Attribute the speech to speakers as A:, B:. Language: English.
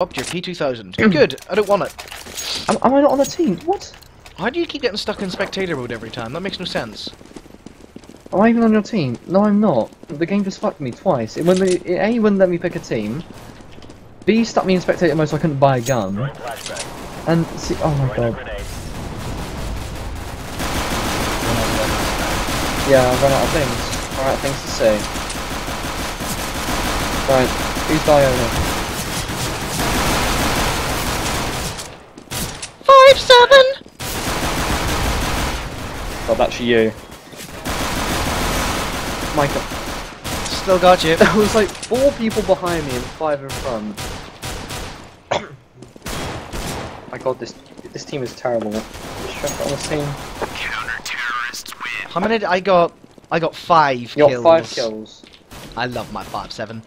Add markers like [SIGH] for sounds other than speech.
A: Dropped your P2000. Good, I don't want it.
B: Am, am I not on the team? What?
A: Why do you keep getting stuck in spectator mode every time? That makes no sense.
B: Am I even on your team? No, I'm not. The game just fucked me twice. It wouldn't, it, A, wouldn't let me pick a team. B, stuck me in spectator mode so I couldn't buy a gun. And C, oh my god. Yeah, I've run out of things. Alright, things to say. Right, who's Diona?
A: Five seven.
B: Oh, that's for you. My god.
A: Still got you. [LAUGHS]
B: There was like four people behind me and five in front. [COUGHS] my god, this this team is terrible. Just on the team.
A: How many? Did I got. I got five
B: You
A: kills.
B: got five kills.
A: I love my five seven.